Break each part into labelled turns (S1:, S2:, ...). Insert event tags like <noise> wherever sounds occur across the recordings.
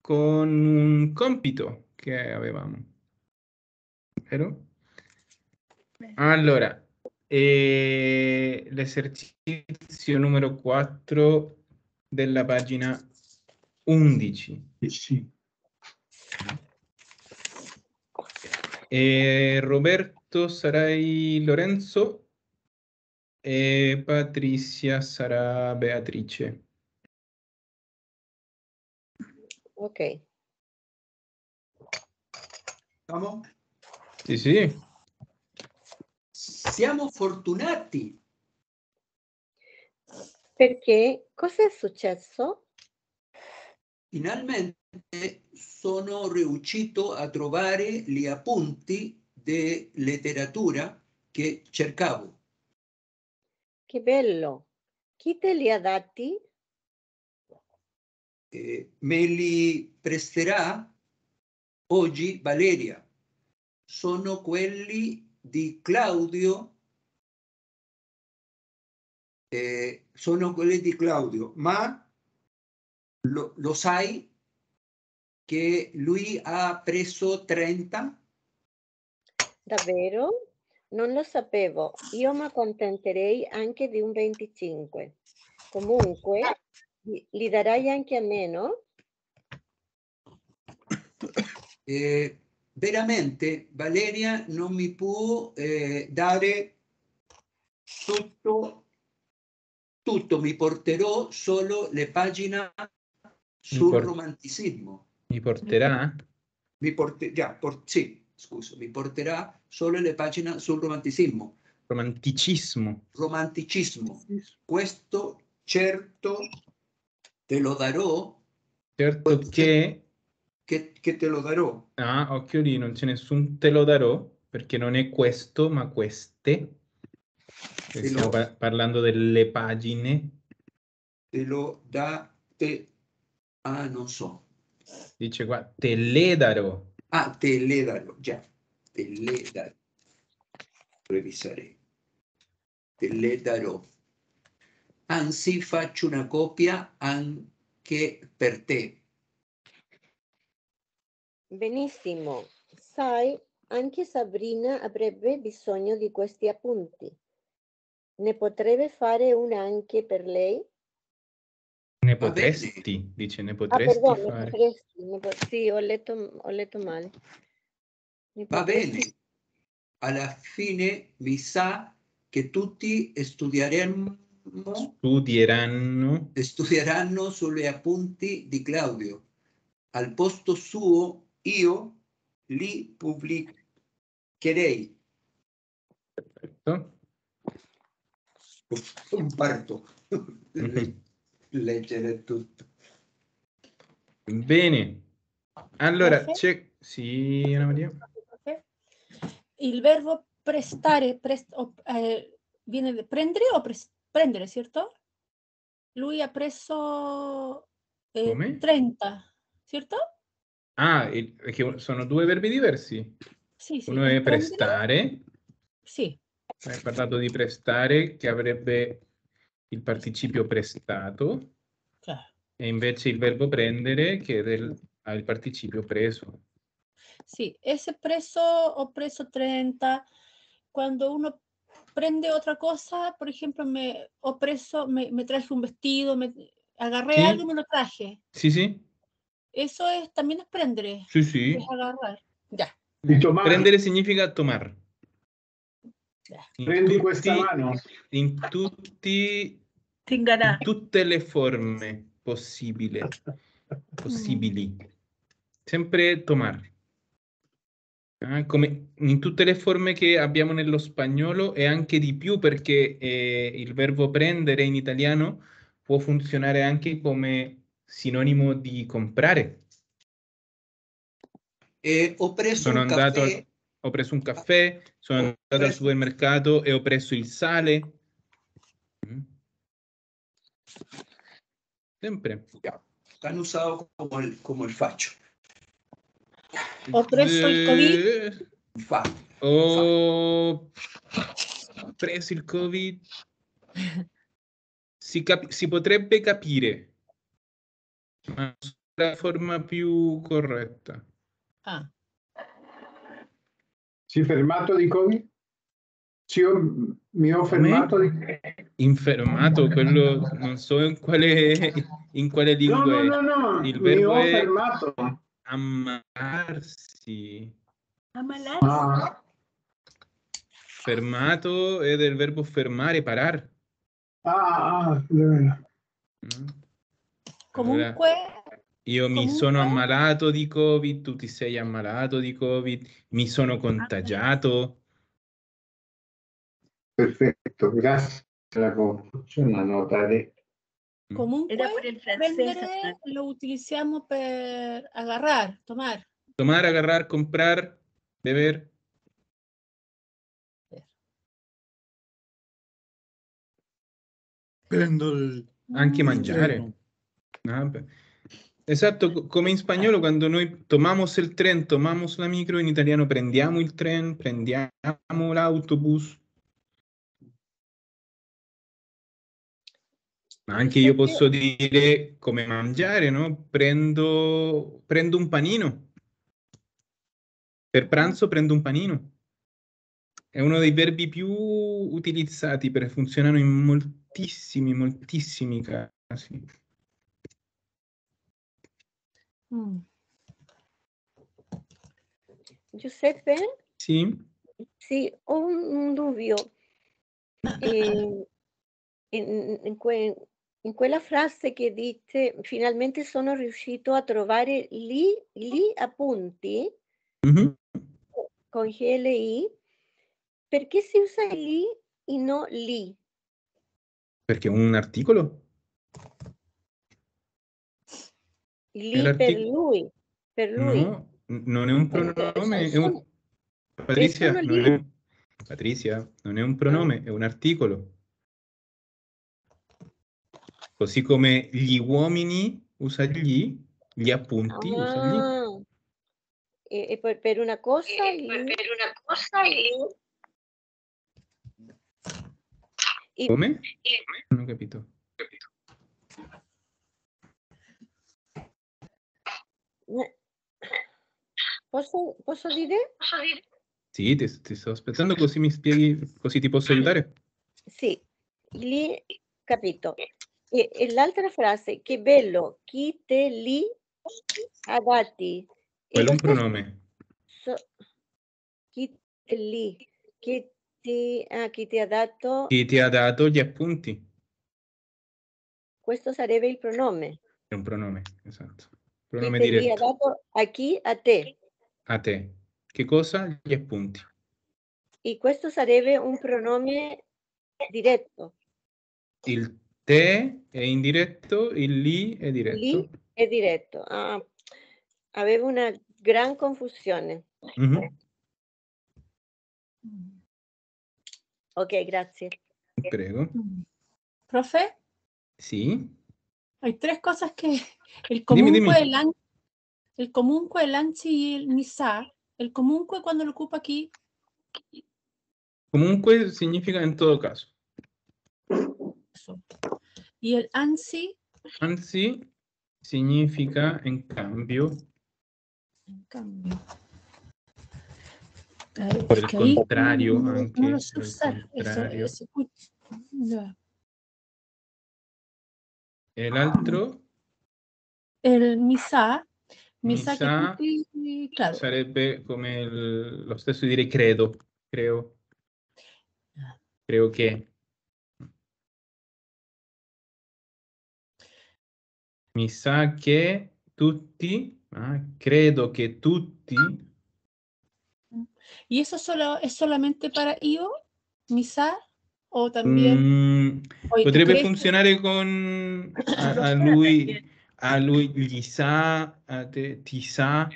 S1: con un compito che avevamo. Vero? Allora, eh, l'esercizio numero 4 della pagina 11.
S2: Sì.
S1: E Roberto sarai Lorenzo e Patrizia sarà Beatrice.
S3: Ok.
S2: Siamo?
S1: Sì, sì.
S2: Siamo fortunati.
S3: Perché cosa è successo?
S2: Finalmente sono riuscito a trovare gli appunti di letteratura che cercavo.
S3: Che bello. Chi te li ha dati?
S2: Eh, me li presterà oggi Valeria. Sono quelli di Claudio. Eh, sono quelli di Claudio, ma lo, lo sai che lui ha preso 30?
S3: Davvero? Non lo sapevo. Io mi accontenterei anche di un 25. Comunque, li, darai anche a me, no?
S2: Eh, veramente Valeria non mi può eh, dare tutto, tutto, mi porterò solo le pagine sul
S1: por-
S2: romanticismo.
S1: Mi porterà?
S2: Mi porte- già, por- sì, scusa, mi porterà solo le pagine sul romanticismo.
S1: Romanticismo.
S2: Romanticismo. Questo certo te lo darò.
S1: Certo che...
S2: Che, che te lo darò.
S1: Ah, occhio lì, non c'è nessun te lo darò, perché non è questo, ma queste.
S2: Te
S1: Stiamo
S2: lo-
S1: pa- parlando delle pagine.
S2: Te lo da... Te, ah, non so.
S1: Dice qua, te le darò.
S2: Ah, te le darò, già. Te le darò. Revisare. Te le darò. Anzi, faccio una copia anche per te.
S3: Benissimo. Sai, anche Sabrina avrebbe bisogno di questi appunti. Ne potrebbe fare una anche per lei?
S1: Ne potresti, dice, ne
S3: Ah,
S1: potresti
S3: perdono, ne
S1: fare.
S3: potresti, ne po- sì, ho letto, ho letto male. Ne
S2: Va
S3: potresti-
S2: bene. Alla fine mi sa che tutti studieremo,
S1: Studieranno.
S2: studieranno sugli appunti di Claudio. Al posto suo io li pubblicherei.
S1: Perfetto.
S2: Un parto. Le- <laughs> leggere tutto.
S1: Bene. Allora, c'è... Sì, Anna Maria?
S4: Il verbo prestare pres- o- eh, viene da prendere o pres- prendere, ¿cierto? Lui ha preso eh,
S1: Come?
S4: 30, ¿cierto?
S1: Ah, perché sono due verbi diversi.
S4: Sì, sì.
S1: Uno è prestare,
S4: Sì,
S1: hai parlato di prestare, che avrebbe il participio prestato,
S4: claro.
S1: e invece il verbo prendere, che del- ha il participio preso.
S4: Sì, ese preso ho preso 30. Quando uno prende otra cosa, por ejemplo, me, ho preso, me, me traje un vestido, me agarré
S1: Sí.
S4: algo y me lo traje.
S1: Sì, sì,
S4: Eso es, también es prendere,
S1: sì, sì.
S4: es agarrar. Ya,
S1: Prendere significa tomar.
S5: prendi questa mano.
S1: In tutti in tutte le forme possibili, <laughs> possibili. Sempre tomar. Ah, come in tutte le forme che abbiamo nello spagnolo e anche di più perché eh, il verbo prendere in italiano può funzionare anche come sinonimo di comprare.
S2: E ho preso
S1: Sono
S2: un
S1: andato,
S2: caffè.
S1: ho preso un caffè, sono
S2: Ho
S1: andato al
S2: preso-
S1: supermercato e ho preso il sale. Mm. Sempre.
S2: Tan usado como el, como el facho.
S4: Ho preso il Covid.
S2: Fa.
S1: Ho preso il Covid. Si, cap- si potrebbe capire. Ma la forma più corretta.
S4: Ah,
S5: Sì, fermato di Covid? Sì, io mi ho fermato di...
S1: Infermato, quello non so in quale, in quale
S5: No,
S1: lingua
S5: no,
S1: è.
S5: no, no,
S1: Il
S5: mi
S1: verbo
S5: ho
S1: è-
S5: fermato.
S1: Ammalarsi.
S5: Ah,
S1: Fermato è del verbo fermare, parar.
S5: ah, ah, de veras.
S1: no?
S4: comunque,
S1: Io mi
S4: Comunque-
S1: sono ammalato di Covid, tu ti sei ammalato di Covid, mi sono contagiato.
S5: perfetto, grazie per la confusione, la notaré.
S4: Comunque
S3: Era por el francés.
S4: prendere lo utilizamos per agarrar, tomar.
S1: Tomar, agarrar, comprar, beber.
S6: Prendo il...
S1: Anche
S4: Mm.
S1: mangiare. Ah. Esatto, co- come in spagnolo quando noi tomamos el tren, tomamos la micro, in italiano prendiamo il tren, prendiamo l'autobus. Anche io posso dire come mangiare, no? Prendo, prendo un panino. Per pranzo prendo un panino. È uno dei verbi più utilizzati perché funzionano in moltissimi, moltissimi casi.
S4: Mm.
S3: Giuseppe,
S1: Sì?
S3: sì, ho un, un dubbio. Eh, in, in que- in quella frase che dice finalmente sono riuscito a trovare lì, gli appunti
S1: Mhm.
S3: con GLI, perché si usa lì e no lì?
S1: Perché un articolo?
S3: Lì per lui, per lui.
S1: No, non è un pronome, è un... Patrizia, non
S3: lì.
S1: è... Patrizia, non è un pronome, è un articolo. Così come gli uomini usa gli, gli appunti usa gli.
S3: Ah, e, e per, per una cosa lì, e-
S1: Come? Non ho capito.
S3: eh, posso, posso dire?
S1: Sì, ti, ti sto aspettando così mi spieghi, così ti posso aiutare.
S3: Sì, lì, capito. E, e l'altra frase, che bello, chi te li ha dati?
S1: Quello è un pronome.
S3: so- chi te li, chi ti, ah, chi ti ha dato,
S1: Chi ti ha dato gli appunti?
S3: questo sarebbe il pronome.
S1: È un pronome, esatto.
S3: Chi
S1: Pronome
S3: te li ha
S1: diretto.
S3: dato a chi? A te.
S1: A te. Che cosa? Gli appunti.
S3: E questo sarebbe un pronome diretto.
S1: Il te è indiretto, il li è diretto.
S3: Lì è diretto. Ah, avevo una gran confusione.
S1: Mhm.
S4: Mm.
S3: Ok, grazie.
S1: Prego.
S4: Profe,
S1: Sì.
S4: hay tres cosas que <laughs> el
S1: Dime,
S4: comunque,
S1: dime.
S4: el, an- el comunque, el ansi y el misa. El comunque cuando lo ocupa aquí,
S1: Comunque significa in todo caso.
S4: eso. Y el ansi,
S1: Anzi, significa in cambio.
S4: en cambio. Ay,
S1: Por el contrario,
S4: no, no
S1: anche,
S4: lo sé
S1: por el
S4: usar. Eso,
S1: contrario.
S4: ese cuch- ya.
S1: E l'altro
S4: El misa, misa, que
S1: Misa
S4: tutti- claro,
S1: sarebbe come il- lo stesso di dire credo, creo. Creo che. Mi sa che tutti, ah, credo che tutti,
S4: ¿Y eso solo es solamente para io, misa? O también
S1: mm,
S4: oye, ¿tú
S1: potrebbe
S4: que-
S1: funzionare con a, a lui, a lui gli sa, a te ti sa,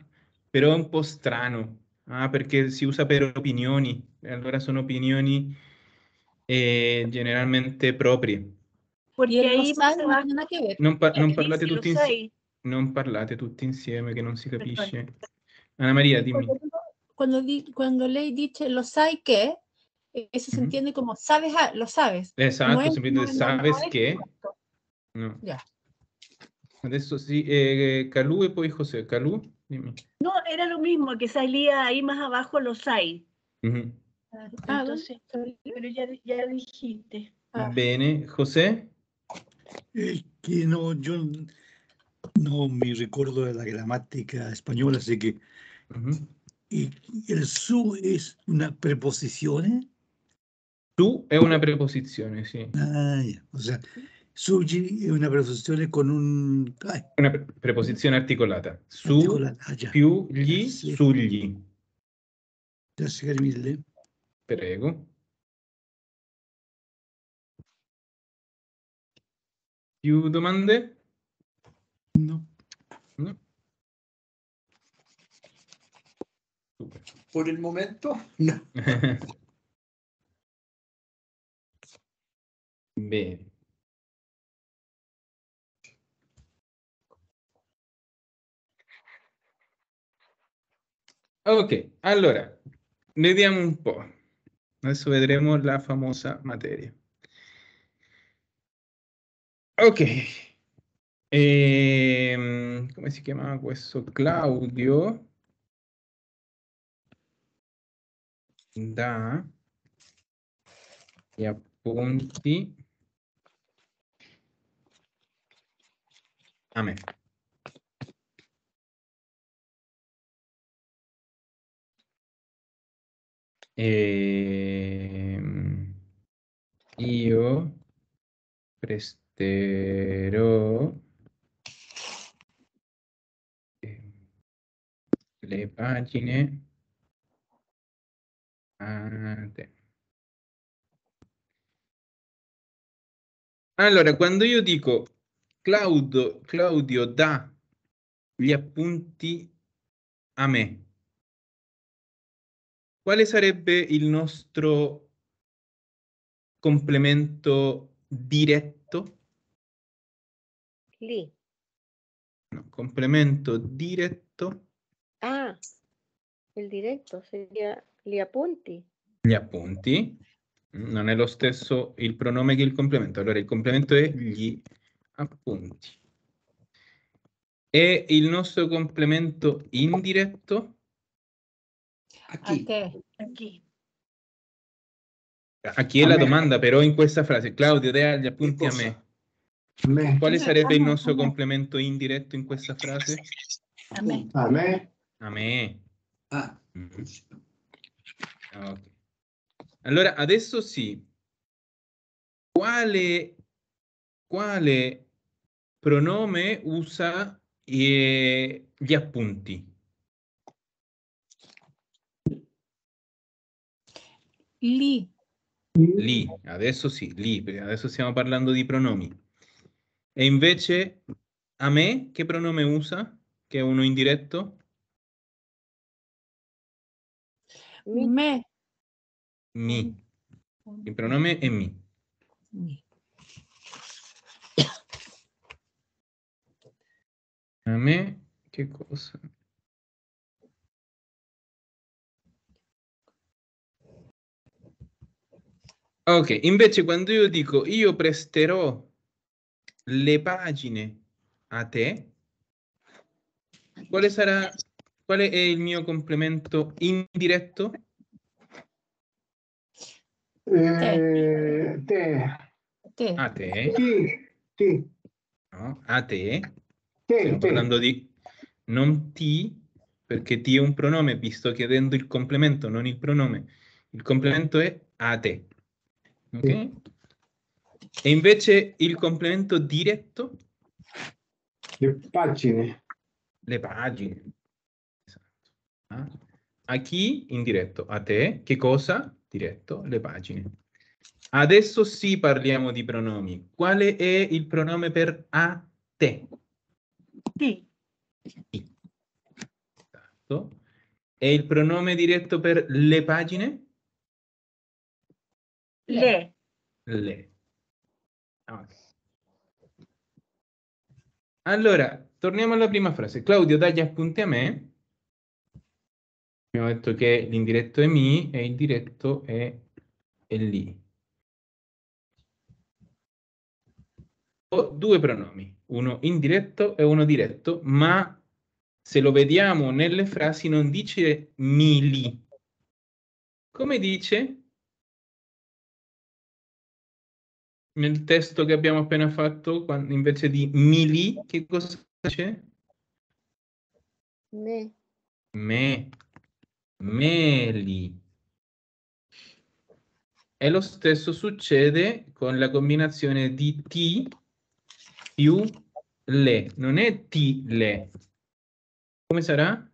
S1: però è un po' strano, ah, perché si usa per opinioni, allora sono opinioni eh, generalmente proprie.
S4: Y el lo sai no tiene nada que ver?
S1: Non, pa- non
S7: Dici,
S1: parlate
S7: lo
S1: tutti insieme.
S7: sai?
S1: Non parlate tutti insieme che non si capisce. Anna Maria, dimmi.
S4: Cuando, digo- cuando, di- cuando lei dice lo sai que, eh, eso se
S1: Ujú.
S4: entiende como sabes, ah, lo sabes.
S1: Esatto,
S4: No es-
S1: semplicemente
S4: no- no- no
S1: sabes
S4: es
S1: che.
S4: correcto.
S1: No.
S4: Ya.
S1: Adesso sì, eh, Calù e poi José. Calù, dimmi.
S6: No, era lo mismo que salía ahí más abajo los hay.
S1: Mhm.
S4: Ah,
S6: Entonces, pero ya, ya dijiste.
S4: Ah.
S1: Bene, José?
S7: Es que no, yo no me recuerdo de la gramática española, así que
S1: Mhm.
S7: y, y el su es una preposición. ¿eh?
S1: Tu è una preposizione, sì.
S7: Ah, ya. O sea, suji es una preposición con un ay,
S1: Una pre- preposizione articolata. Su
S7: articolata. Ah,
S1: più gli.
S7: Gracias, Mille.
S1: Prego. Più domande?
S7: No.
S1: No? Super.
S2: Por el momento, no. <laughs>
S1: Bene. Ok, allora, vediamo un po'. Adesso vedremo la famosa materia. Ok. Ehm, come si chiamava questo? Claudio da gli appunti a me. Ehm, io presterò ehm, le pagine. Allora, quando io dico Claudio, Claudio dà gli appunti a me, quale sarebbe il nostro complemento diretto?
S3: Li.
S1: No, complemento diretto,
S3: Ah, il diretto sería li appunti.
S1: gli appunti. Non è lo stesso il pronome che il complemento. Allora il complemento è gli appunti. E il nostro complemento indiretto?
S4: A
S2: Aquí.
S4: te.
S6: Aquí.
S1: A chi è
S5: A
S1: la
S5: me.
S1: domanda però in questa frase? Claudio, dai gli appunti a me.
S5: Me.
S1: Quale sarebbe il nostro complemento indiretto in questa frase?
S4: A me.
S5: A me.
S1: A me.
S2: Ah,
S1: Mm. Ah, ok. Allora, adesso sì. Quale, quale pronome usa eh, gli appunti?
S4: Li.
S1: Lì, adesso sì, lì, perché adesso stiamo parlando di pronomi. E invece a me che pronome usa? Che è uno indiretto?
S3: Mi.
S4: Me.
S1: Mi. Il pronome è mi.
S4: Mi.
S1: A me che cosa? Ok, invece quando io dico io presterò le pagine a te, quale sarà, quale è il mio complemento indiretto?
S5: Eh, te.
S4: Te.
S1: A te,
S5: Ti. Ti.
S1: no? A te.
S5: Te.
S1: Stiamo
S5: te.
S1: parlando di non ti, perché ti è un pronome, vi sto chiedendo il complemento, non il pronome. Il complemento è a te. Ok? E invece il complemento diretto,
S5: Le pagine.
S1: le pagine. Esatto. Ah. A chi? Indiretto. A te. Che cosa? Diretto. Le pagine. Adesso sì parliamo di pronomi. Quale è il pronome per a te?
S6: Sí.
S1: Esatto. E il pronome diretto per le pagine?
S6: Le.
S1: Le. Allora, torniamo alla prima frase. Claudio, dagli appunti a me. Abbiamo detto che l'indiretto è mi e il diretto è, è lì. Ho due pronomi. uno indiretto e uno diretto, ma se lo vediamo nelle frasi non dice mili. Come dice? Nel testo che abbiamo appena fatto, quando- invece di mili, che cosa dice?
S3: Me.
S1: Me, meli. E lo stesso succede con la combinazione di ti più le. Non è ti le. Come sarà?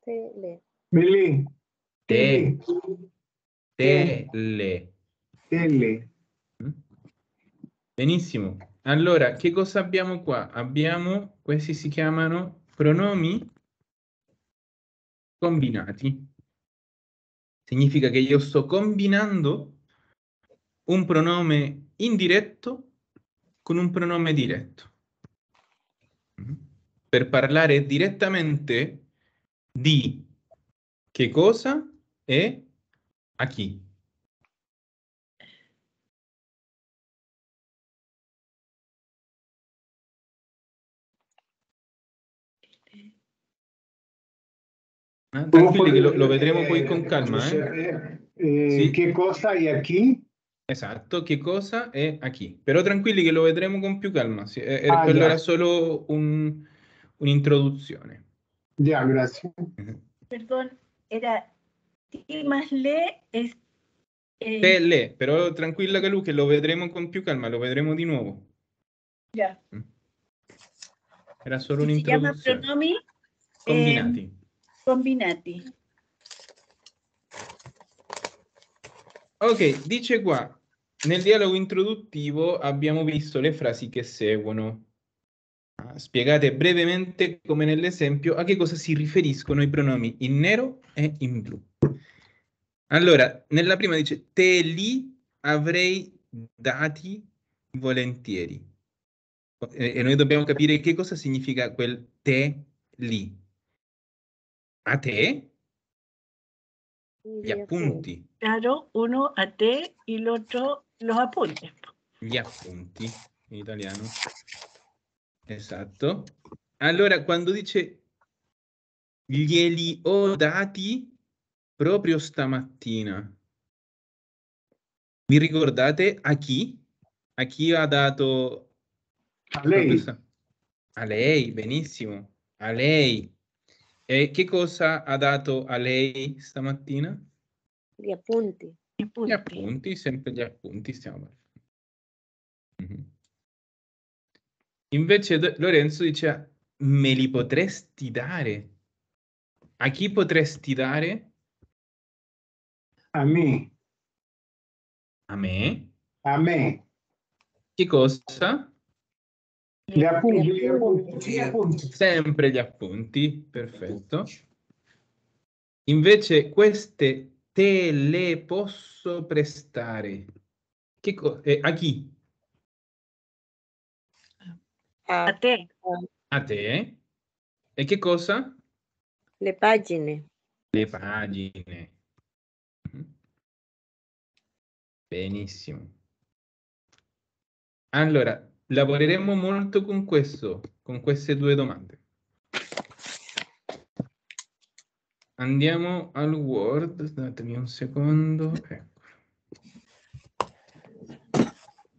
S3: Te, le.
S5: Melì.
S1: Te,
S5: Te.
S1: te, le. Benissimo. Allora, che cosa abbiamo qua? Abbiamo, questi si chiamano pronomi combinati. Significa che io sto combinando un pronome indiretto con un pronome diretto. Mm? Per parlare direttamente di che cosa e a chi. Eh, Tranquilli che lo, lo vedremo poi con calma. eh.
S5: Eh,
S1: Sì.
S5: Che cosa hai aquí?
S1: Esatto, che cosa e a chi. Però tranquilli che lo vedremo con più calma. sì, eh, eh,
S5: Ah,
S1: quello
S5: già.
S1: era solo un- un'introduzione.
S5: Ya, gracias.
S6: Perdón, era ti más le es eh,
S1: Te, le, però tranquilla che lui che lo vedremo con più calma, lo vedremo di nuovo.
S6: ya.
S1: Era solo
S6: Si llama
S1: un'introduzione.
S6: pronomi eh,
S1: Combinati. Ok, dice qua, nel dialogo introduttivo abbiamo visto le frasi che seguono. Ah, Spiegate brevemente, come nell'esempio, a che cosa si riferiscono i pronomi in nero e in blu. Allora, nella prima dice, te li avrei dati volentieri. E noi dobbiamo capire che cosa significa quel te li. A te gli appunti.
S6: Claro, uno a te y el otro los apuntes.
S1: Gli appunti in italiano. Esatto. Allora, quando dice glieli ho dati proprio stamattina, vi ricordate a chi? A chi ha dato
S5: A lei.
S1: A lei, benissimo. A lei. E che cosa ha dato a lei stamattina?
S3: Gli appunti.
S6: Gli
S1: Gli
S6: appunti.
S1: appunti, sempre gli appunti stiamo parlando. Mhm. Invece Lorenzo dice, me li potresti dare? A chi potresti dare?
S5: A mí.
S1: A me?
S5: A me.
S1: Che cosa?
S5: Gli appunti.
S3: Gli
S5: appunti. Gli appunti.
S1: Sempre gli appunti, perfetto. Invece queste te le posso prestare. Che co- eh, a chi?
S3: A
S6: te.
S1: A te? E che cosa?
S3: le pagine.
S1: Le pagine. Mhm. Benissimo. Allora, lavoreremo molto con questo, con queste due domande. Andiamo al Word, datemi un secondo. Ecco.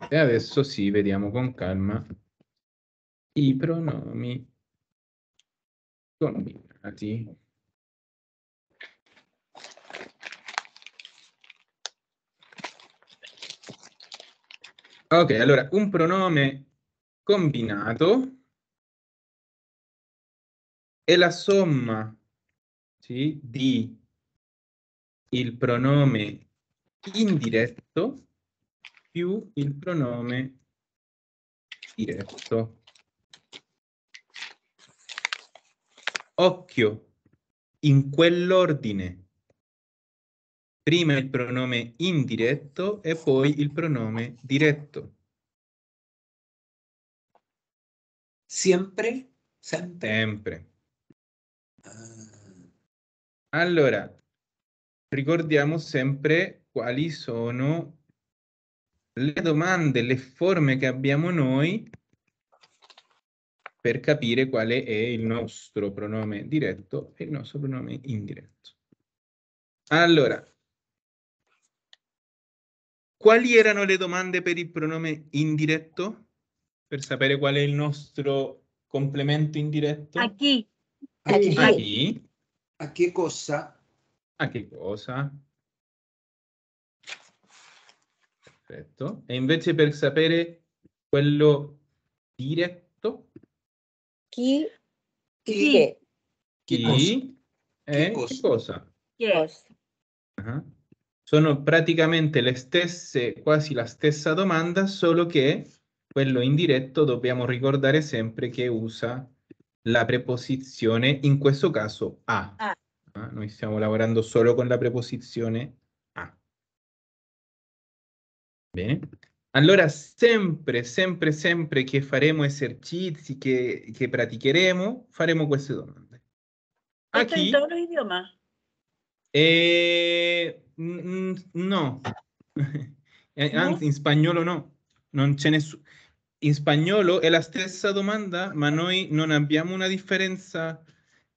S1: E adesso sì, vediamo con calma i pronomi combinati. Ok, allora un pronome combinato è la somma sì, di il pronome indiretto più il pronome diretto. Occhio, in quell'ordine. Prima il pronome indiretto e poi il pronome diretto.
S2: Sempre.
S1: Sempre.
S2: Ah,
S1: Allora, ricordiamo sempre quali sono le domande, le forme che abbiamo noi per capire quale è il nostro pronome diretto e il nostro pronome indiretto. Allora, quali erano le domande per il pronome indiretto? Per sapere qual è il nostro complemento indiretto?
S6: A chi?
S3: A chi?
S1: A chi?
S2: ¿A qué cosa?
S1: A che cosa? Perfetto. E invece per sapere quello diretto,
S3: Chi?
S6: Chi?
S3: Che?
S2: ¿Qué
S1: chi
S2: cosa?
S1: è
S2: Che cosa?
S1: che cosa?
S6: Chi è?
S1: Ah. Sono praticamente le stesse, quasi la stessa domanda, solo che quello indiretto dobbiamo ricordare sempre che usa la preposizione, in questo caso a.
S6: A.
S1: Ah, Noi stiamo lavorando solo con la preposizione a. Bene. Allora, sempre, sempre, sempre che faremo esercizi, che, che praticheremo, faremo queste domande. A
S6: ¿Esto en
S1: chi?
S6: todos los idiomas?
S1: Eh, mm, no, <laughs> Eh, anzi in spagnolo no, non c'è nessuno. In spagnolo è la stessa domanda, ma noi non abbiamo una differenza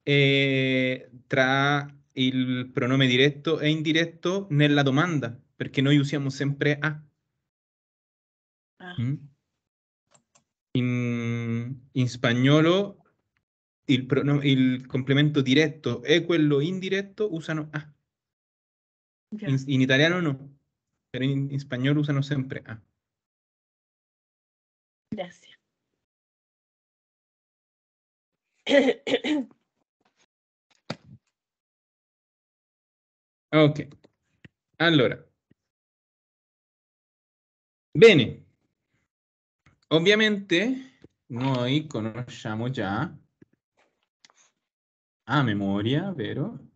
S1: eh, tra il pronome diretto e indiretto nella domanda, perché noi usiamo sempre a.
S6: Ah,
S1: Mm? In, in spagnolo il, il complemento diretto e quello indiretto usano a.
S6: ya.
S1: In, in italiano no, pero in, in spagnolo usano sempre a.
S6: Gracias.
S1: Ok, allora. Bene, ovviamente noi conosciamo già a memoria, vero?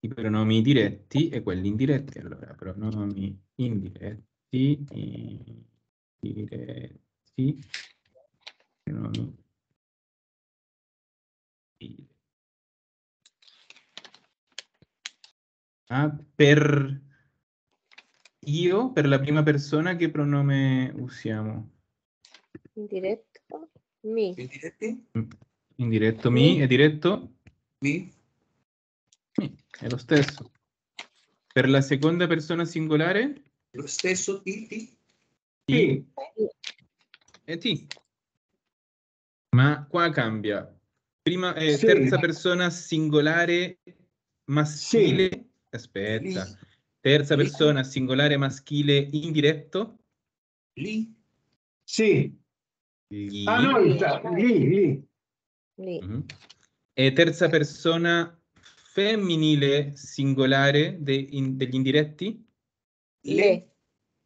S1: I pronomi diretti e quelli indiretti. Allora, pronomi indiretti, indiretti, pronomi diretti. Ah, per io, per la prima persona, che pronome usiamo?
S3: Indiretto? Mi.
S2: ¿Indiretti?
S1: Indiretto mi e diretto
S2: Mi? <laughs>
S1: è lo stesso. Per la seconda persona singolare,
S2: Lo stesso ti, ti?
S1: ti e ti. Ma qua cambia. Prima, eh,
S5: Sì.
S1: terza persona singolare maschile. Aspetta.
S2: Li.
S1: Terza
S2: Li.
S1: persona singolare maschile indiretto.
S2: Li?
S5: Sì.
S1: Gli.
S5: Ah, no, lì, lì.
S3: Lì.
S1: Mhm. E terza persona femminile singolare de- in- degli indiretti?
S3: Le.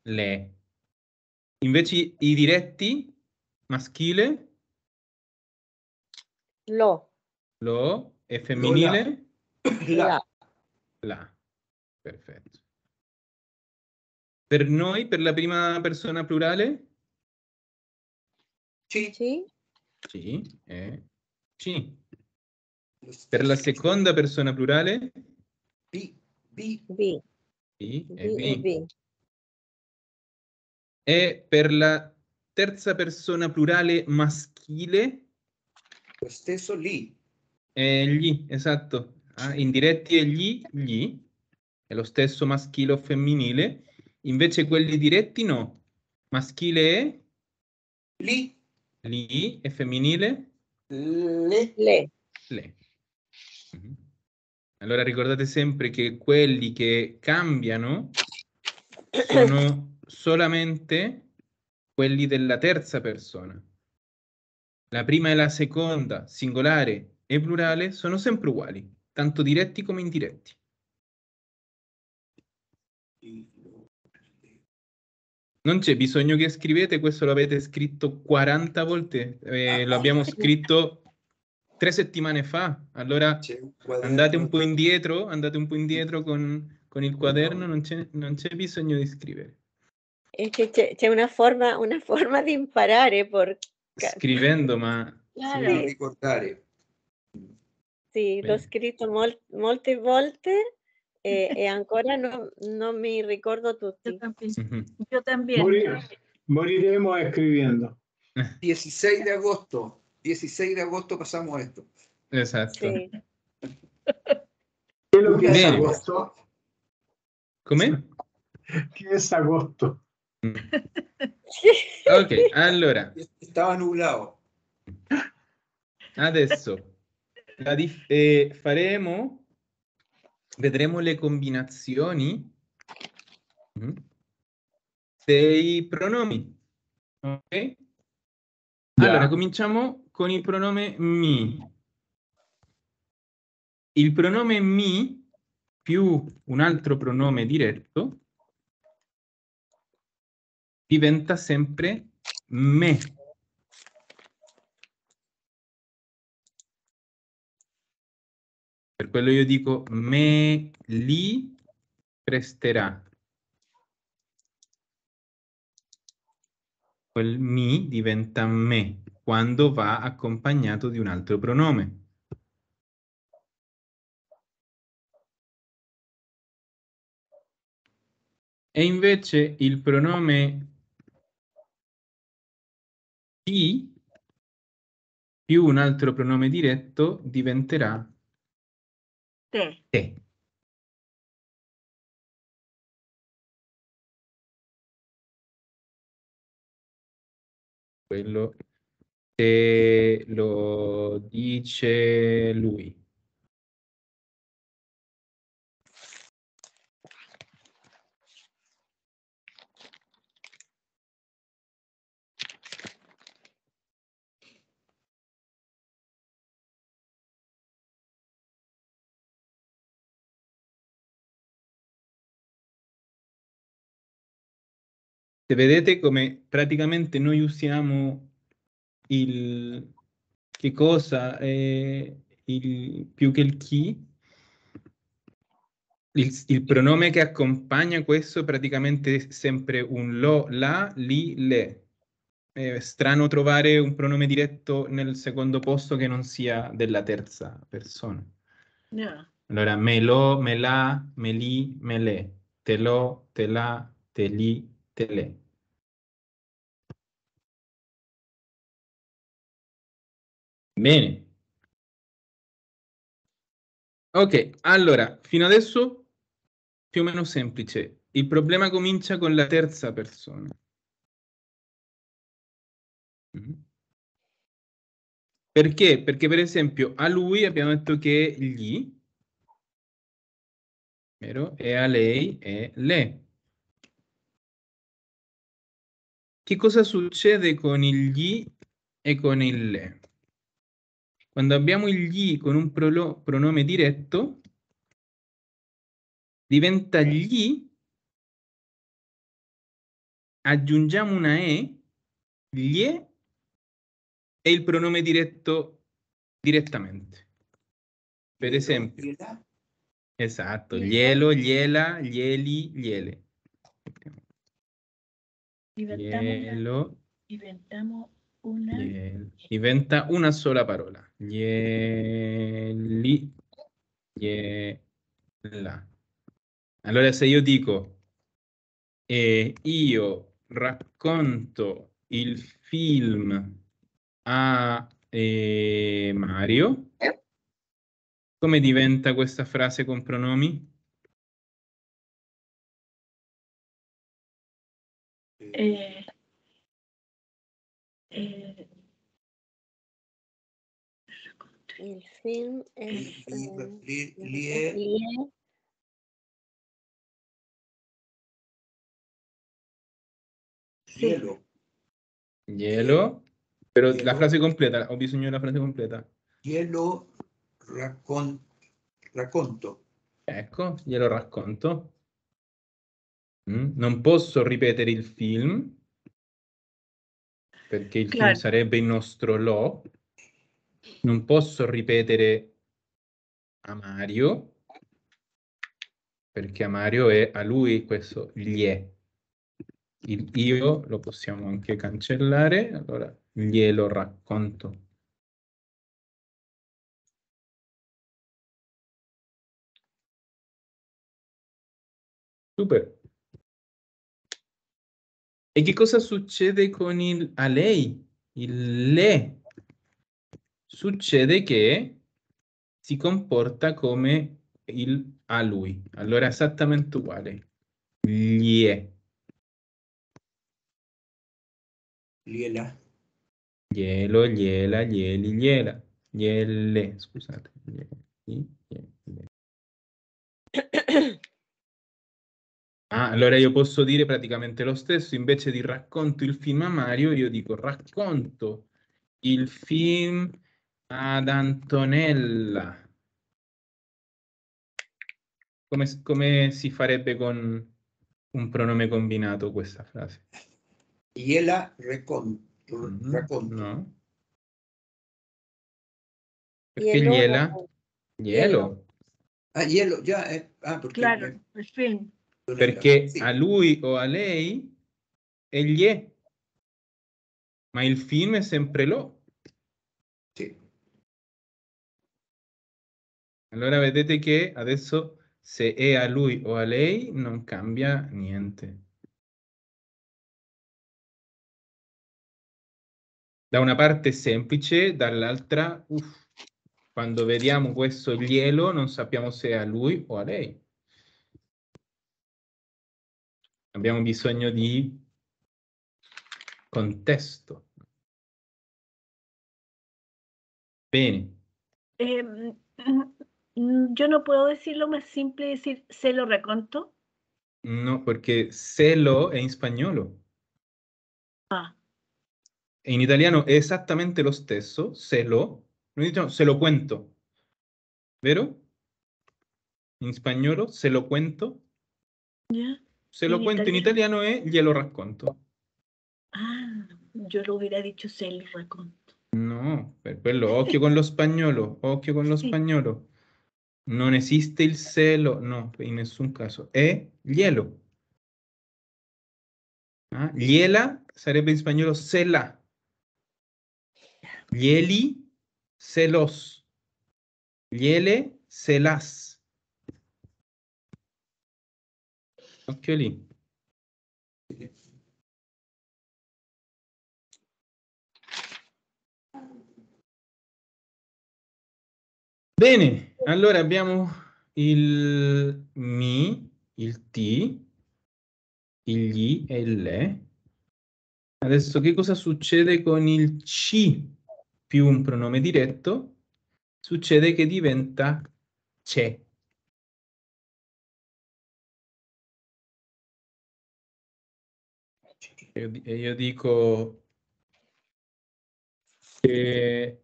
S1: Le. Invece i diretti maschile?
S3: Lo.
S1: Lo. E femminile?
S2: La.
S3: La.
S1: La. Perfetto. Per noi, per la prima persona plurale?
S2: Ci?
S3: Sì.
S1: Sì. E C. Per la seconda persona plurale?
S2: Bi. Bi.
S3: B.
S1: Sì.
S3: B
S1: E
S3: e
S1: B.
S3: B.
S1: E per la terza persona plurale maschile?
S2: Lo stesso li.
S1: Eh, gli, esatto. Ah, indiretti e gli, gli. È lo stesso maschile o femminile. Invece quelli diretti no. Maschile è
S2: Li.
S1: li e femminile
S2: Le.
S3: Le.
S1: le. Allora ricordate sempre che quelli che cambiano sono solamente quelli della terza persona. La prima e la seconda, singolare e plurale, sono sempre uguali, tanto diretti come indiretti. Non c'è bisogno che scrivete, questo lo avete scritto 40 volte, eh, lo abbiamo scritto tre settimane fa, allora
S2: un
S1: andate un po' indietro, andate un po' indietro con, con il quaderno, non c'è non c'è bisogno di scrivere.
S3: È che c'è, c'è una forma, una forma di imparare, por-
S1: Scrivendo, ma
S6: Claro.
S2: Non ricordare.
S3: sì, l'ho
S1: Bene.
S3: scritto mol- molte volte e, <laughs> e ancora non, non mi ricordo tutti.
S6: También.
S1: Mhm.
S6: Yo también.
S5: Morir- moriremo escribiendo.
S2: 16 de agosto. 16 de agosto pasamos esto.
S1: Esatto.
S3: Sì.
S5: ¿Qué es lo que es
S1: Bene.
S5: agosto?
S1: Come?
S5: ¿Qué es agosto? <laughs>
S1: Ok, allora,
S2: Estaba nublado.
S1: adesso la dif- eh, faremo, vedremo le combinazioni dei pronomi. Ok? Allora, cominciamo con il pronome mi. Il pronome mi più un altro pronome diretto diventa sempre me. Per quello io dico me li presterà. Quel mi diventa me quando va accompagnato di un altro pronome. E invece il pronome ti più un altro pronome diretto diventerà
S6: Te.
S1: te. Quello te lo dice lui. Vedete come praticamente noi usiamo il che cosa è il più che il chi, il, il pronome che accompagna questo praticamente è sempre un lo, la, li, le. È strano trovare un pronome diretto nel secondo posto che non sia della terza persona.
S6: No.
S1: Allora, me lo, me la, me li, me le, te lo, te la, te li, te le. Bene. Ok, allora, fino adesso più o meno semplice. Il problema comincia con la terza persona. Mm. Perché? Perché per esempio a lui abbiamo detto che gli, vero? E a lei è le. Che cosa succede con il gli e con il le? Quando abbiamo il gli con un pronome diretto, diventa gli, aggiungiamo una e, gli e il pronome diretto direttamente. Per esempio, esatto, glielo, gliela, glieli, gliele.
S6: Diventamos una,
S1: Glielo,
S6: diventamos una
S1: gliel- diventa una sola parola. Glieli, gliela. Allora se io dico eh, io racconto il film a eh, Mario, come diventa questa frase con pronomi?
S6: eh, eh,
S3: Il film è
S2: Li-
S3: eh,
S2: li- lie-
S3: Lie-
S2: Hielo.
S1: Glielo. Però la
S2: Glielo.
S1: frase completa, ho bisogno della frase completa.
S2: Glielo raccon- racconto.
S1: Ecco, glielo racconto. Mm, Non posso ripetere il film, perché il film
S6: Claro.
S1: sarebbe il nostro lo. Non posso ripetere a Mario, perché a Mario è a lui questo gli è. Il io lo possiamo anche cancellare, allora glielo racconto. Super. E che cosa succede con il a lei? Il le. succede che si comporta come il a lui. Allora esattamente uguale. Gli è.
S2: Liela.
S1: Glielo, gliela, glieli, gliela. Gliele, scusate. Gliele. <coughs> Ah, allora io posso dire praticamente lo stesso, invece di racconto il film a Mario, io dico racconto il film ad Antonella. Come, come si farebbe con un pronome combinato questa frase?
S2: Gliela recon-
S1: Mhm,
S2: racconto.
S1: No. Perché gliela? Glielo.
S2: Ah, glielo, già, eh, ah, perché
S6: Claro,
S2: eh,
S6: el film.
S1: Perché
S2: sì.
S1: a lui o a lei è gli è. Ma il film è sempre lo.
S2: Sì.
S1: Allora vedete che adesso se è a lui o a lei non cambia niente. Da una parte è semplice, dall'altra, quando vediamo questo glielo non sappiamo se è a lui o a lei. Abbiamo bisogno di contesto. Bene.
S6: Eh, mm, yo no puedo decirlo más simple, decir se lo reconto.
S1: No, perché se lo è in spagnolo.
S6: Ah.
S1: E in italiano è esattamente lo stesso, se lo. Diciamo se lo cuento. Vero? In spagnolo, se lo cuento.
S6: ¿Ya?
S1: Se lo
S6: In
S1: cuento in italiano è glielo racconto.
S6: Ah, yo lo hubiera dicho se lo reconto.
S1: No, per quello, occhio con lo spagnolo, occhio con lo
S6: Sì.
S1: spagnolo. Non esiste il selo, no, in nessun caso. È glielo. Ah, Gliela sarebbe in spagnolo sela. Glieli, celos. Gliele, celas. Occhio lì. Bene, allora abbiamo il mi, il ti, il gli e il le. Adesso che cosa succede con il ci più un pronome diretto? Succede che diventa c'è. E io dico che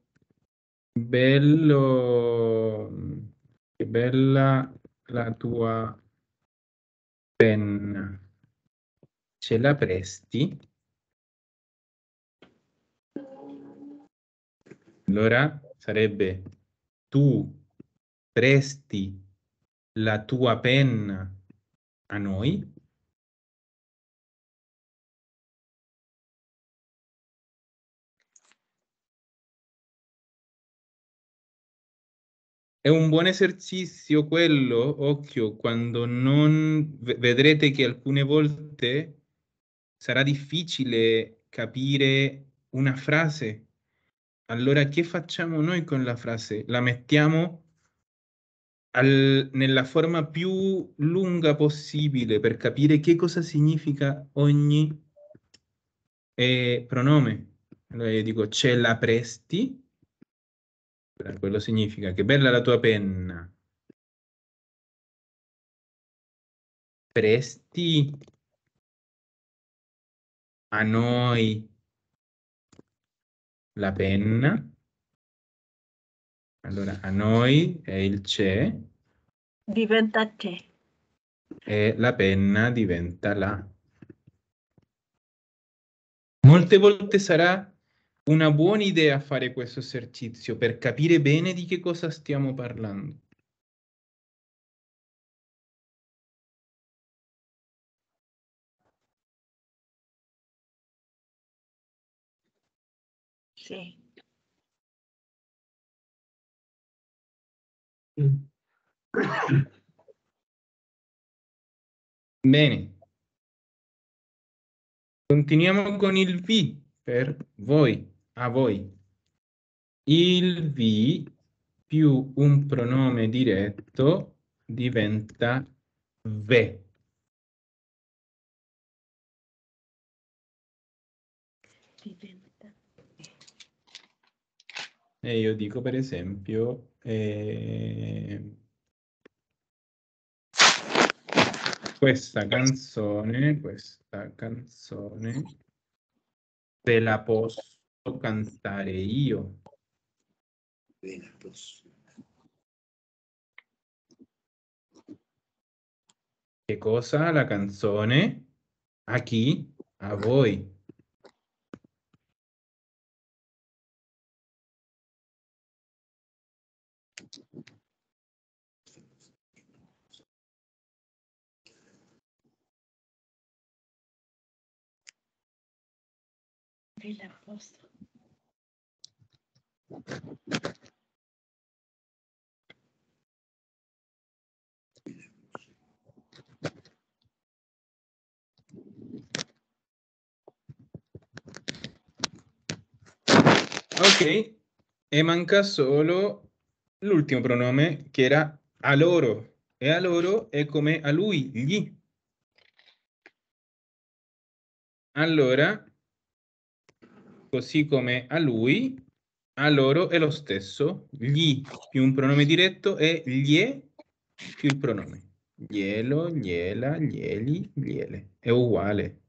S1: bello, che bella la tua penna. Ce la presti? Allora sarebbe tu presti la tua penna a noi? È un buon esercizio quello, occhio, quando non vedrete che alcune volte sarà difficile capire una frase. Allora, che facciamo noi con la frase? La mettiamo al- nella forma più lunga possibile per capire che cosa significa ogni eh, pronome. Allora io dico ce la presti? Quello significa che bella la tua penna. Presti a noi la penna. Allora, a noi è il c'è
S6: Diventa che.
S1: e la penna diventa la. Molte volte sarà una buona idea fare questo esercizio per capire bene di che cosa stiamo parlando.
S6: Sí.
S1: Bene. Continuiamo con il vi per voi, a voi. il vi più un pronome diretto diventa ve.
S6: Diventa.
S1: E io dico per esempio eh, questa canzone, questa canzone ve la posso cantare io.
S2: Bene, posso.
S1: Che cosa? La canzone? A chi? A voi.
S6: Ve la posso.
S1: Ok, e manca solo l'ultimo pronome che era a loro. E a loro è come a lui, gli. Allora, così come a lui, a loro è lo stesso. Gli più un pronome diretto è glie più il pronome. Glielo, gliela, glieli, gliele. È uguale.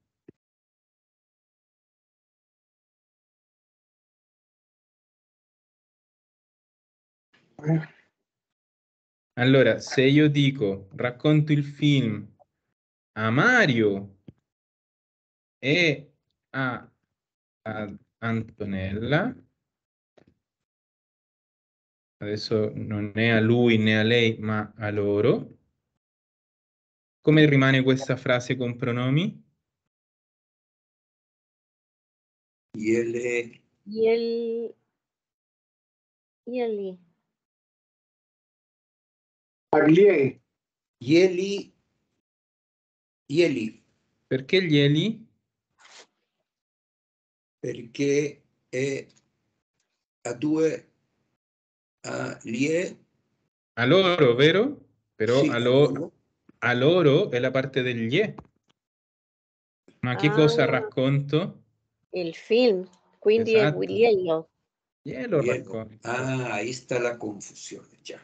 S1: Allora, se io dico racconto il film a Mario e a, a Antonella, adesso non è a lui né a lei, ma a loro, come rimane questa frase con pronomi?
S2: Iele,
S3: Y el, y el,
S5: Aglie,
S2: ieli, ieli,
S1: Perché glieli?
S2: perché è a due, a lie,
S1: A loro, vero? Però
S2: sì,
S1: a,
S2: a
S1: lo-
S2: loro,
S1: a loro è la parte del gli. Ma che cosa
S3: Ah.
S1: racconto?
S3: el film. Quindi è
S1: Esatto.
S3: Guglielmo.
S1: Glielo
S2: Glielo.
S1: racconto.
S2: Ah, ahí sta la confusione, già.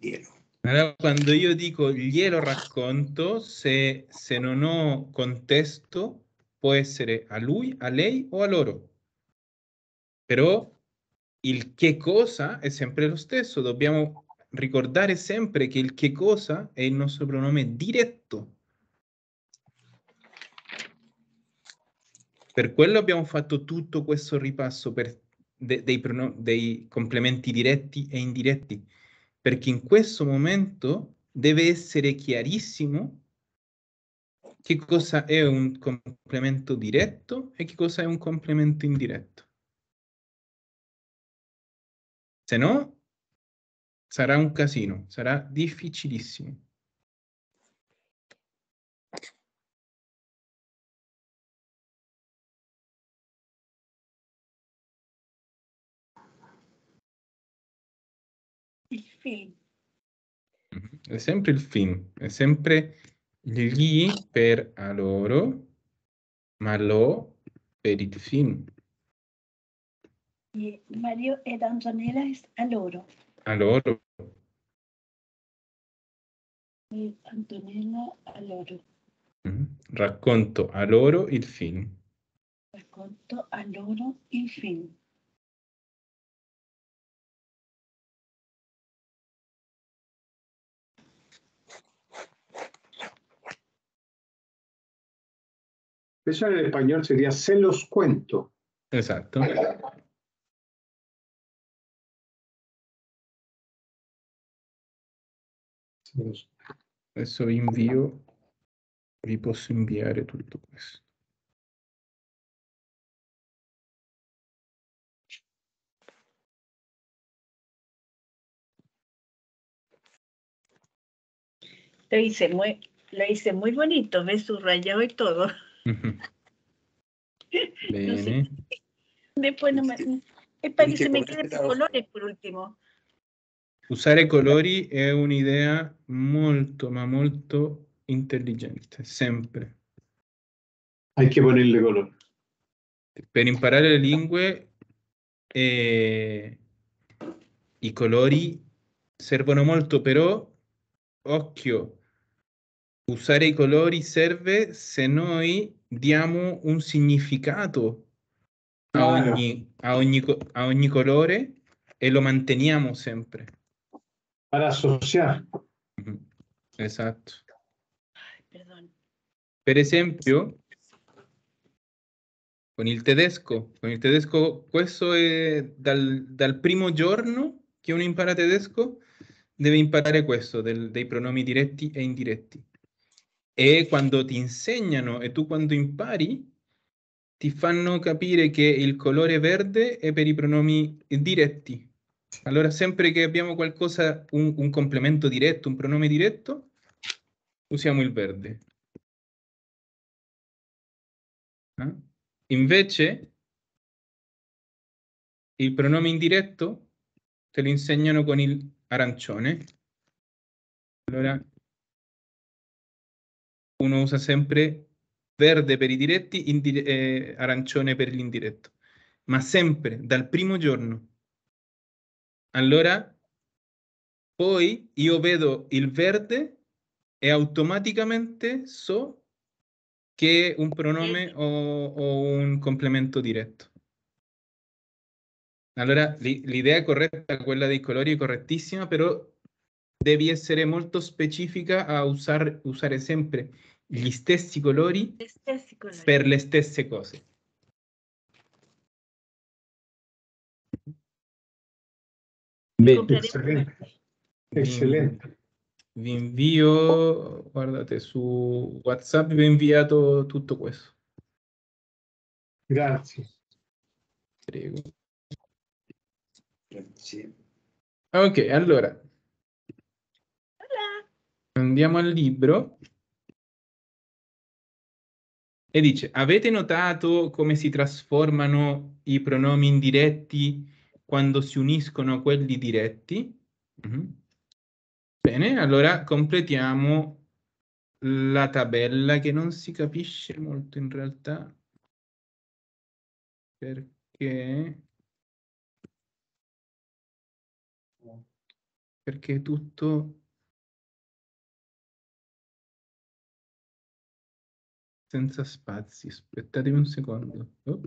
S2: Glielo.
S1: Allora, quando io dico glielo racconto, se, se non ho contesto, può essere a lui, a lei o a loro. Però il che cosa è sempre lo stesso. Dobbiamo ricordare sempre che il che cosa è il nostro pronome diretto. Per quello abbiamo fatto tutto questo ripasso de- dei, dei complementi diretti e indiretti, perché in questo momento deve essere chiarissimo che cosa è un complemento diretto e che cosa è un complemento indiretto. Se no, sarà un casino, sarà difficilissimo.
S6: Il film.
S1: Mhm. È sempre il film, è sempre gli per a loro, ma lo per il film.
S6: Y Mario ed Antonella es a loro.
S1: A loro.
S6: Y Antonella a loro.
S1: Mhm. Racconto a loro il film.
S6: Racconto a loro il film.
S5: Eso en el español sería se los cuento.
S1: Esatto.
S5: Se los-
S1: Adesso vi invio, vi posso inviare tutto questo.
S6: Lo hice muy, lo hice muy bonito, ves subrayado y todo.
S1: Mhm. <laughs> Bene.
S6: Después no me, Es para que me por
S2: lado.
S6: colores por último.
S1: Usare colori è un'idea molto, ma molto intelligente, sempre.
S5: Hay que ponerle color.
S1: Per imparare le lingue eh, i colori servono molto, però occhio, usare i colori serve se noi diamo un significato a
S5: Claro.
S1: ogni, a ogni a ogni colore e lo manteniamo sempre.
S5: Para asociar.
S1: Mhm. Esatto.
S6: Perdón.
S1: Per esempio, con il tedesco, con il tedesco, questo è dal, dal primo giorno che uno impara tedesco, deve imparare questo del- dei pronomi diretti e indiretti. E quando ti insegnano e tu quando impari, ti fanno capire che il colore verde è per i pronomi diretti. Allora, sempre che abbiamo qualcosa, un, un complemento diretto, un pronome diretto, usiamo il verde. Eh? Invece, il pronome indiretto te lo insegnano con il arancione. Allora, uno usa sempre verde per i diretti, eh, arancione per l'indiretto, ma sempre dal primo giorno. Allora, poi io vedo il verde e automaticamente so che è un pronome o, o un complemento diretto. Allora, l'i- l'idea è corretta, quella dei colori è correttissima, però devi essere molto specifica a usar- usare sempre gli stessi colori
S6: Gli stessi colori.
S1: per le stesse cose.
S5: Excelente.
S6: questi.
S1: Vi-
S5: Excelente.
S1: Vi invio, guardate, su WhatsApp vi ho inviato tutto questo.
S5: Grazie.
S1: Prego.
S2: Grazie.
S1: Ok, allora
S6: Hola.
S1: andiamo al libro. E dice, avete notato come si trasformano i pronomi indiretti quando si uniscono a quelli diretti? Mhm. Bene, allora completiamo la tabella che non si capisce molto in realtà perché perché tutto senza spazi. Aspettatemi un secondo. Oh.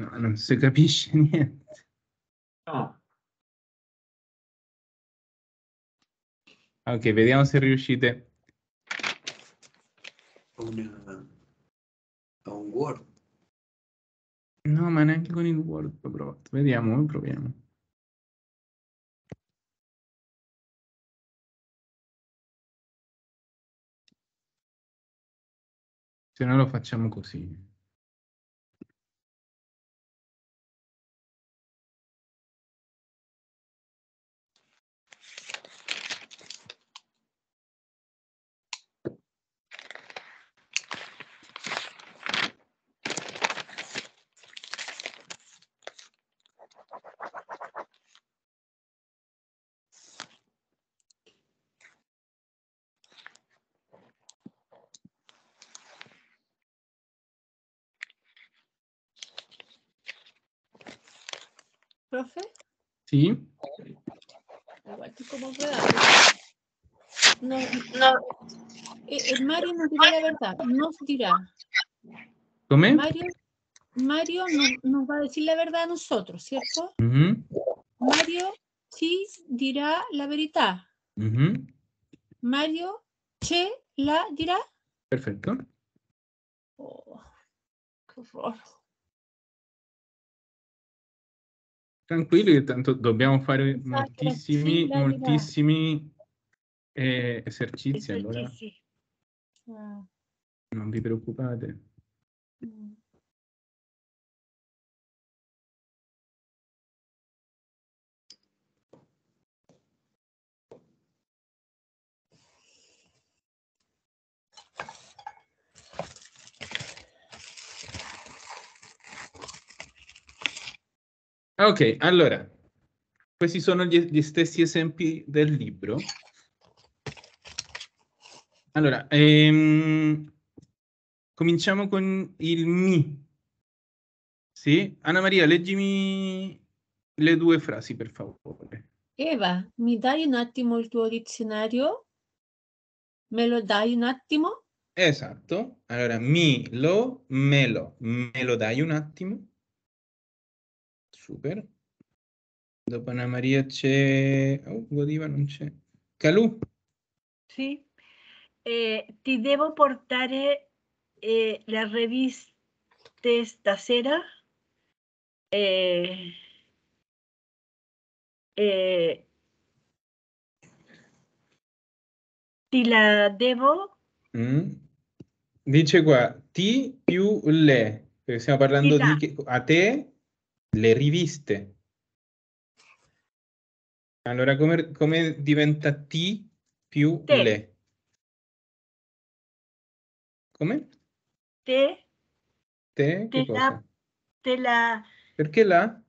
S1: No, non si capisce <laughs> niente.
S5: No.
S1: Ok, vediamo se riuscite.
S2: Una, a un Word.
S1: No, ma neanche con il Word ho provato. Vediamo, proviamo. Se no lo facciamo così.
S4: Igual como enredada. No, eh, eh, Mario nos dirá la verdad, nos dirá.
S1: Come?
S4: Mario, Mario nos, nos va a decir la verdad a nosotros, ¿cierto?
S1: Mhm,
S4: Mario sí dirá la verità.
S1: mhm.
S4: Mario che la dirá.
S1: Perfetto.
S4: Oh, qué horror.
S1: Tranquilli, che tanto dobbiamo fare
S4: Sa
S1: moltissimi, moltissimi eh, esercizi, allora
S6: Esercizi.
S4: Ah,
S1: non vi preoccupate.
S4: mm.
S1: Ok, allora, questi sono gli, gli stessi esempi del libro. Allora, ehm, cominciamo con il mi. Sì? Anna Maria, leggimi le due frasi, per favore.
S4: Eva, mi dai un attimo il tuo dizionario? Me lo dai un attimo?
S1: Esatto. Allora, mi, lo, me lo. Me lo dai un attimo? Super. Dopo Anna Maria c'è... Oh, Godiva non c'è. Calù.
S6: Sì. Eh, ti devo portare eh, le riviste stasera? Eh, eh, ti la devo?
S1: Mm. Dice qua, ti più le, perché stiamo parlando di che- a te le riviste. Allora, come, come diventa ti più
S6: Te.
S1: le? Come?
S6: Te,
S1: Te,
S6: Te la- te la...
S1: Perché la?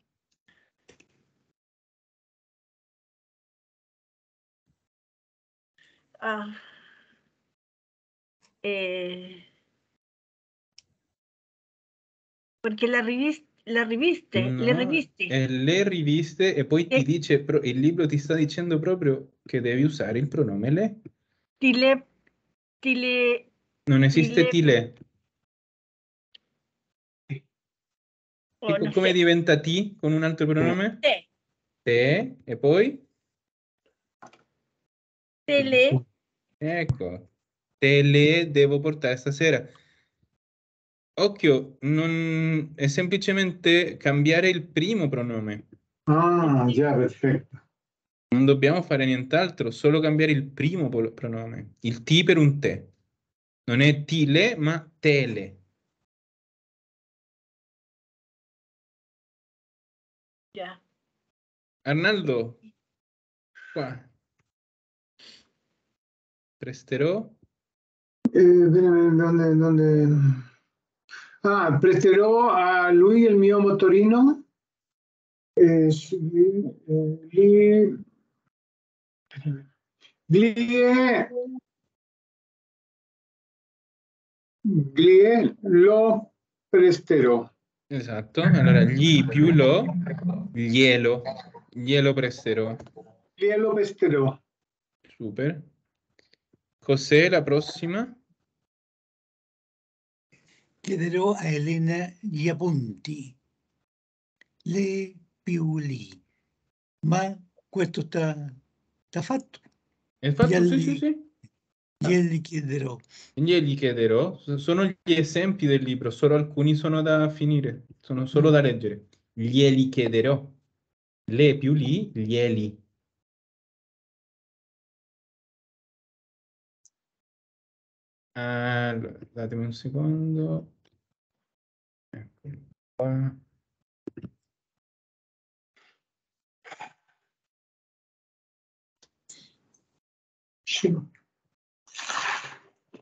S6: ah, eh, perché la riviste, la riviste, le
S1: No,
S6: riviste.
S1: è le riviste e poi ti
S6: E-
S1: dice, pro- il libro ti sta dicendo proprio che devi usare il pronome le.
S6: Ti le, ti le,
S1: Non esiste
S6: le-
S1: ti le.
S6: oh,
S1: E come
S6: sé,
S1: diventa ti con un altro pronome?
S6: te,
S1: Te e poi?
S6: te le,
S1: Ecco, te le devo portare stasera. Occhio, non è semplicemente cambiare il primo pronome.
S5: Ah, già, perfetto.
S1: Non dobbiamo fare nient'altro, solo cambiare il primo pronome. Il ti per un te. Non è ti le, ma tele.
S6: già.
S1: Arnaldo, qua. Presterò?
S5: Eh, bene, ¿dónde, dónde? Ah, presterò a lui il mio motorino. Eh, sì, eh, gli, glie, glie lo presterò.
S1: Esatto, allora gli più lo, glielo, glielo presterò.
S5: Glielo presterò.
S1: Super. Cos'è la prossima?
S7: Chiederò a Elena gli appunti. Le più lì. Ma questo sta, sta fatto.
S1: È fatto? Sì,
S7: Glieli-
S1: sì, sì.
S7: Glieli chiederò.
S1: Glieli chiederò. Sono gli esempi del libro, solo alcuni sono da finire, sono solo da leggere. Glieli chiederò. Le più lì, glieli. Allora, datemi un secondo. Eccolo qua.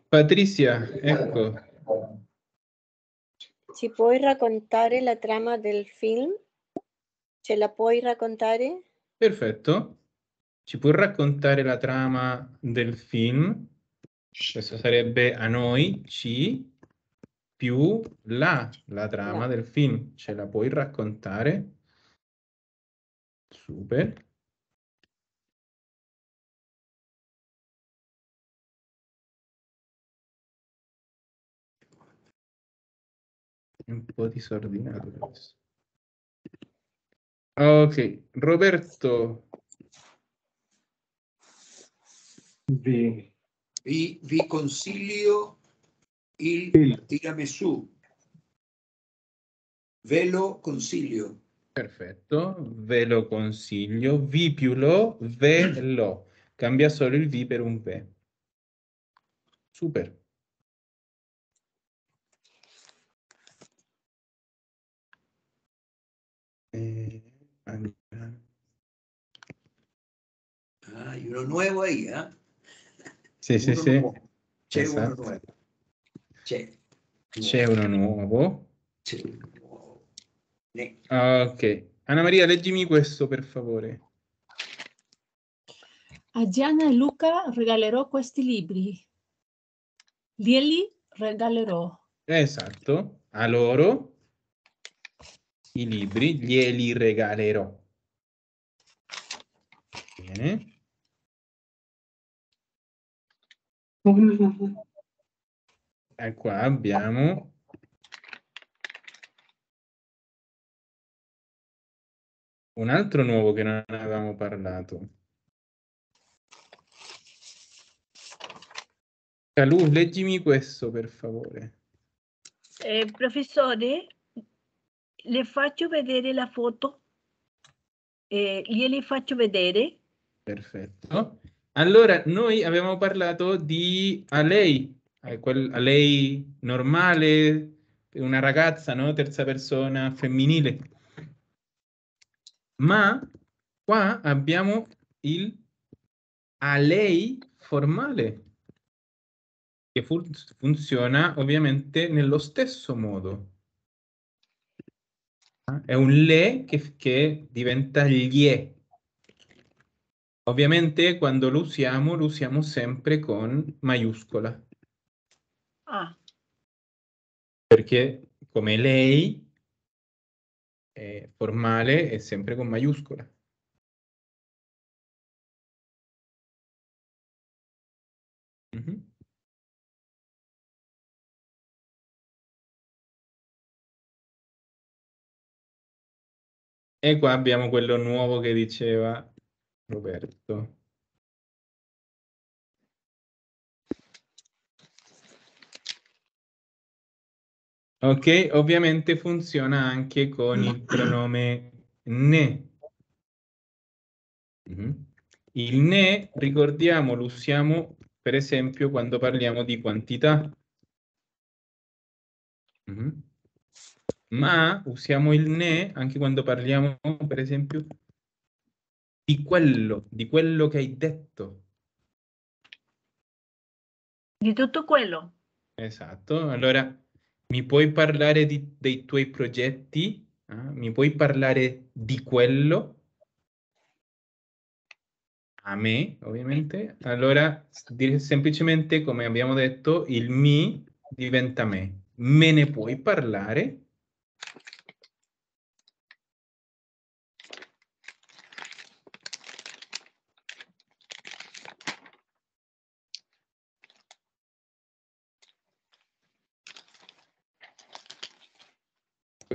S1: Patrizia, ecco.
S3: Ci puoi raccontare la trama del film? Ce la puoi raccontare?
S1: Perfetto. Ci puoi raccontare la trama del film? Questo sarebbe a noi, ci, più la, la trama
S3: La.
S1: del film. Ce la puoi raccontare? Super. Un po' disordinato adesso. Ok, Roberto.
S5: Vi,
S2: Vi, vi consiglio il
S5: il
S2: tiramisù. Ve lo consiglio.
S1: Perfetto, ve lo consiglio. Vi più lo, ve lo. Cambia solo il vi per un ve. Super. Eh.
S2: Ah, hay uno nuevo ahí, ¿ah?
S1: Sì, sì,
S2: Uno
S1: sì.
S2: nuovo. C'è uno
S1: Esatto.
S2: nuovo. C'è.
S1: C'è uno nuovo.
S2: C'è uno nuovo. Ne-
S1: Ok. Anna Maria, leggimi questo per favore.
S4: A Gianna e Luca regalerò questi libri. Glieli regalerò.
S1: Esatto. A loro i libri glieli regalerò. Bene. E qua abbiamo un altro nuovo che non avevamo parlato. Calù, leggimi questo per favore.
S6: Eh, professore, le faccio vedere la foto? Eh, glieli faccio vedere?
S1: Perfetto. Allora, noi avevamo parlato di a lei, quel- a lei normale, una ragazza, no? Terza persona femminile. Ma qua abbiamo il a lei formale, che fun- funziona ovviamente nello stesso modo. È un le che, che diventa glie. Ovviamente quando lo usiamo, lo usiamo sempre con maiuscola,
S6: Ah,
S1: perché come lei è formale è sempre con maiuscola. Mhm. E qua abbiamo quello nuovo che diceva Roberto. Ok, ovviamente funziona anche con il pronome ne. Mhm. Il ne, ricordiamo, lo usiamo per esempio quando parliamo di quantità. Mhm. Ma usiamo il ne anche quando parliamo, per esempio, di quello, di quello che hai detto.
S6: di tutto quello.
S1: Esatto, allora mi puoi parlare di- dei tuoi progetti? Ah, Mi puoi parlare di quello? A me, ovviamente. Allora, semplicemente, come abbiamo detto, il mi diventa me. Me ne puoi parlare?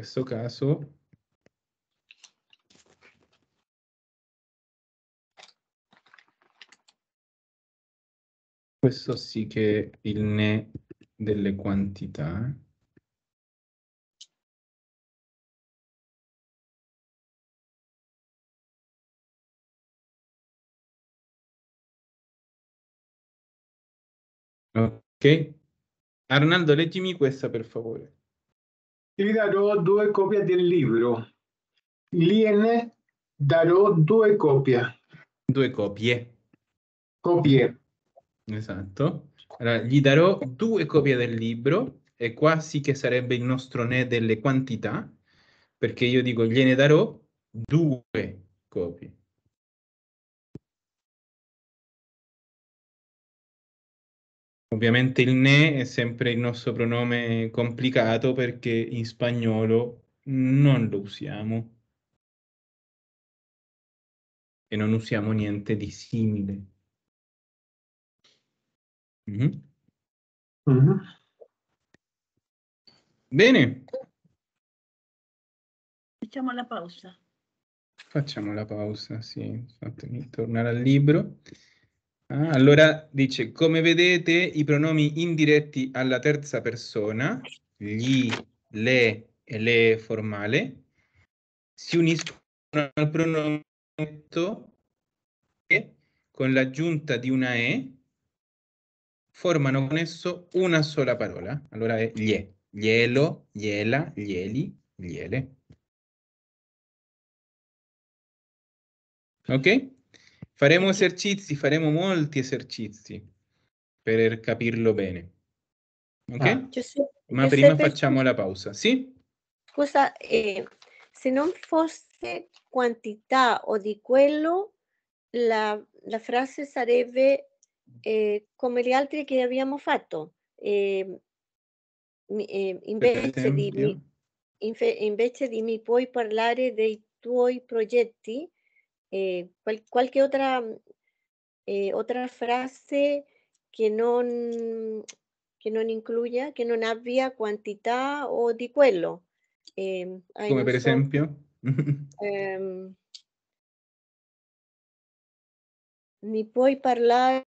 S1: Questo caso questo sì che è il ne delle quantità. Ok. Arnaldo, leggimi questa per favore.
S5: Ti darò due copie del libro. Gliene darò due copie.
S1: Due copie.
S5: Copie.
S1: Esatto. Allora, gli darò due copie del libro e qua sì che sarebbe il nostro ne delle quantità, perché io dico gliene darò due copie. Ovviamente il ne è sempre il nostro pronome complicato perché in spagnolo non lo usiamo e non usiamo niente di simile. Mhm.
S5: Mhm.
S1: Bene,
S6: Facciamo la pausa.
S1: facciamo la pausa, sì, fatemi tornare al libro. Ah, allora dice, come vedete, i pronomi indiretti alla terza persona, gli, le e le formale, si uniscono al pronometto che con l'aggiunta di una E formano con esso una sola parola. Allora è glie, glielo, gliela, glieli, gliele. Ok? Faremo esercizi, faremo molti esercizi per capirlo bene. Ok?
S5: Ah.
S3: Giuseppe-
S1: Ma prima
S3: Giuseppe,
S1: facciamo la pausa. Sì?
S3: Scusa, eh, se non fosse quantità o di quello, la, la frase sarebbe eh, come le altre che abbiamo fatto. Eh, eh, invece, di, mi, invece di mi puoi parlare dei tuoi progetti, eh, qual- qualche otra, eh, otra frase che non, che non incluya, che non abbia quantità o di quello. Eh,
S1: Come per
S3: so,
S1: esempio?
S3: ehm, mi puoi parlare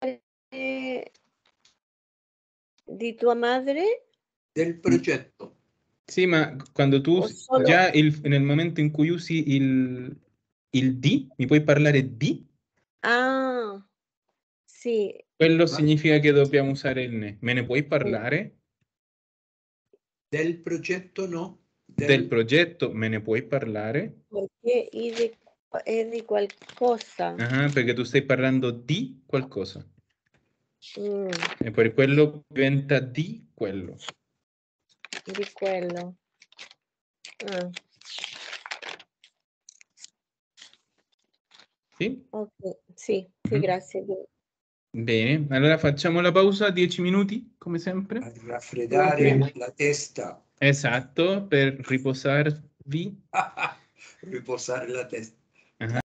S3: di tua madre?
S2: Del progetto.
S1: Sì, ma quando tu
S3: solo-
S1: già il- nel momento in cui usi il, il di, mi puoi parlare di?
S3: Ah, sì,
S1: Quello significa che dobbiamo usare il ne. Me ne puoi parlare?
S2: Del progetto no.
S1: Del progetto me ne puoi parlare?
S3: perché è di, è di qualcosa.
S1: Ah, perché tu stai parlando di qualcosa.
S3: Mm,
S1: E per quello diventa di quello.
S3: di quello. Ah,
S1: Sì?
S3: ok, sì, sì,
S1: Mhm.
S3: grazie.
S1: Bene, allora facciamo la pausa, 10 minuti, come sempre.
S2: A raffreddare la testa.
S1: Esatto, per riposarvi. <laughs>
S2: Riposare la testa.